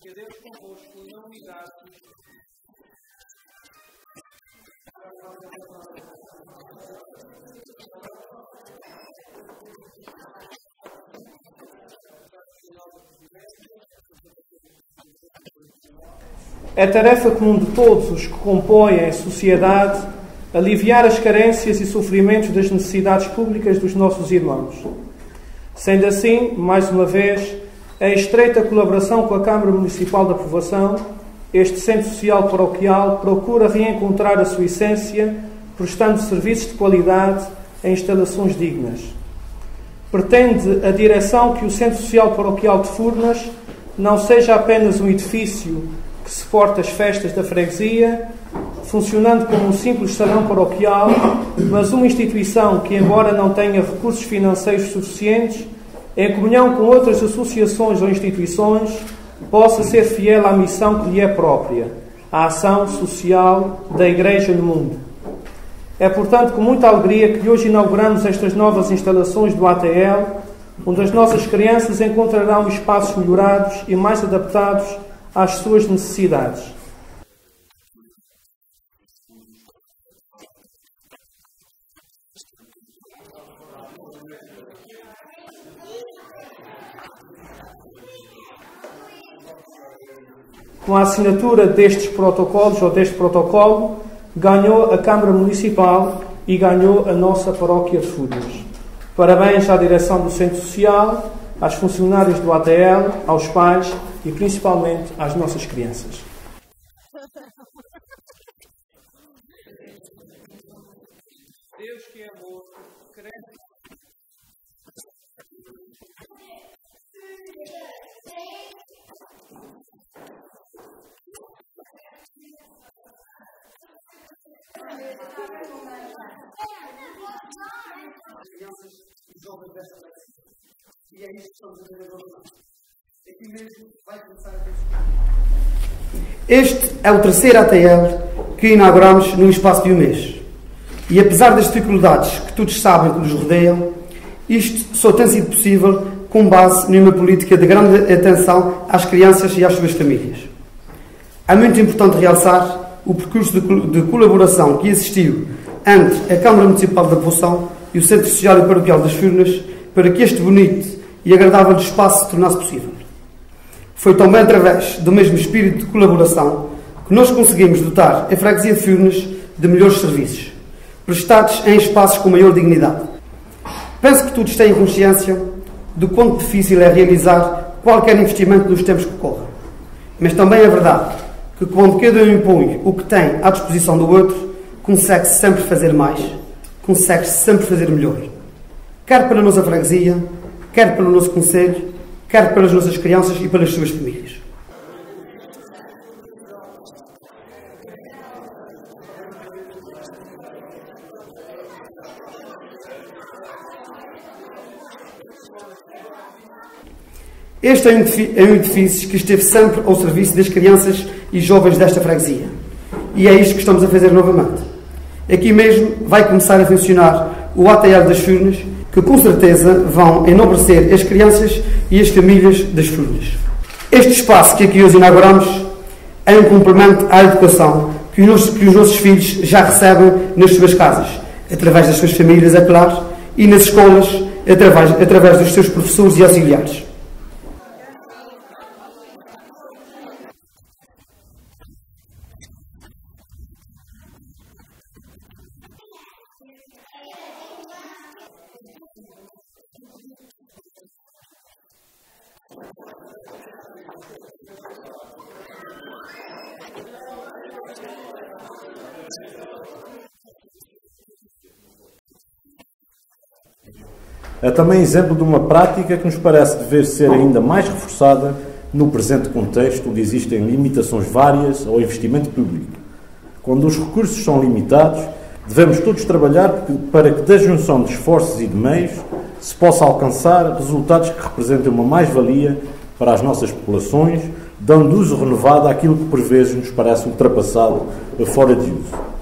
Que Deus convosco na unidade É tarefa comum de todos os que compõem a sociedade aliviar as carências e sofrimentos das necessidades públicas dos nossos irmãos. Sendo assim, mais uma vez, a estreita colaboração com a Câmara Municipal de Aprovação, este Centro Social Paroquial procura reencontrar a sua essência, prestando serviços de qualidade em instalações dignas. Pretende a direção que o Centro Social Paroquial de Furnas não seja apenas um edifício que suporta as festas da freguesia, funcionando como um simples salão paroquial, mas uma instituição que, embora não tenha recursos financeiros suficientes, em comunhão com outras associações ou instituições, possa ser fiel à missão que lhe é própria, a ação social da Igreja no mundo. É, portanto, com muita alegria que hoje inauguramos estas novas instalações do ATL, onde as nossas crianças encontrarão espaços melhorados e mais adaptados às suas necessidades. Com a assinatura destes protocolos ou deste protocolo, ganhou a Câmara Municipal e ganhou a nossa paróquia de Furnas. Parabéns à direção do Centro Social, às funcionárias do ATL, aos pais e principalmente às nossas crianças. Deus que é amor. Crianças e jovens desta E é que estamos a ver agora. Aqui mesmo vai começar a Este é o terceiro ATL que inauguramos num espaço de um mês. E apesar das dificuldades que todos sabem que nos rodeiam, isto só tem sido possível com base numa política de grande atenção às crianças e às suas famílias. É muito importante realçar o percurso de, colaboração que existiu entre a Câmara Municipal da Poção e o Centro Social e Paroquial das Furnas para que este bonito e agradável espaço se tornasse possível. Foi também através do mesmo espírito de colaboração que nós conseguimos dotar a freguesia de Furnas de melhores serviços, prestados em espaços com maior dignidade. Penso que todos têm consciência do quanto difícil é realizar qualquer investimento nos tempos que correm. Mas também é verdade que quando cada um impõe o que tem à disposição do outro, consegue-se sempre fazer mais, consegue-se sempre fazer melhor. Quer para a nossa freguesia, quer pelo nosso conselho, quer pelas nossas crianças e pelas suas famílias. Este é um edifício que esteve sempre ao serviço das crianças e jovens desta freguesia. E é isto que estamos a fazer novamente. Aqui mesmo vai começar a funcionar o ATL das Furnas, que com certeza vão enobrecer as crianças e as famílias das Furnas. Este espaço que aqui hoje inauguramos é um complemento à educação que os, que os nossos filhos já recebem nas suas casas, através das suas famílias, é claro, e nas escolas, através, através dos seus professores e auxiliares. É também exemplo de uma prática que nos parece dever ser ainda mais reforçada no presente contexto, onde existem limitações várias ao investimento público. Quando os recursos são limitados, devemos todos trabalhar para que, da junção de esforços e de meios, se possa alcançar resultados que representem uma mais-valia para as nossas populações, dando uso renovado àquilo que por vezes nos parece ultrapassado fora de uso.